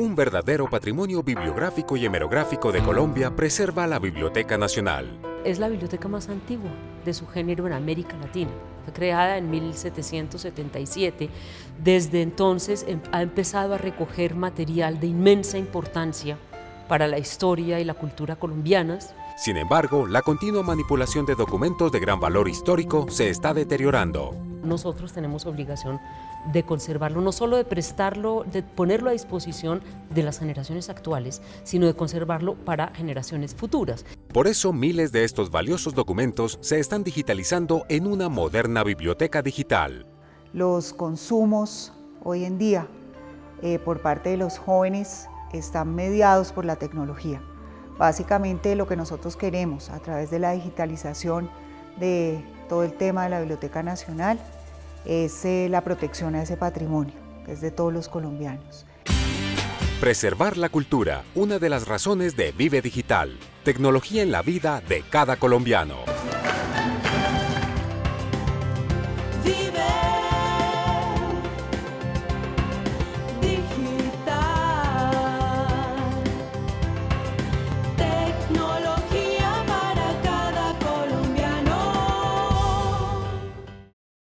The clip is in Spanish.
Un verdadero patrimonio bibliográfico y hemerográfico de Colombia preserva la Biblioteca Nacional. Es la biblioteca más antigua de su género en América Latina. Fue creada en 1777. Desde entonces em, ha empezado a recoger material de inmensa importancia para la historia y la cultura colombianas. Sin embargo, la continua manipulación de documentos de gran valor histórico se está deteriorando. Nosotros tenemos obligación de conservarlo, no solo de prestarlo, de ponerlo a disposición de las generaciones actuales, sino de conservarlo para generaciones futuras. Por eso miles de estos valiosos documentos se están digitalizando en una moderna biblioteca digital. Los consumos hoy en día eh, por parte de los jóvenes están mediados por la tecnología. Básicamente lo que nosotros queremos a través de la digitalización de todo el tema de la Biblioteca Nacional es eh, la protección a ese patrimonio, que es de todos los colombianos. Preservar la cultura, una de las razones de Vive Digital, tecnología en la vida de cada colombiano. Vive.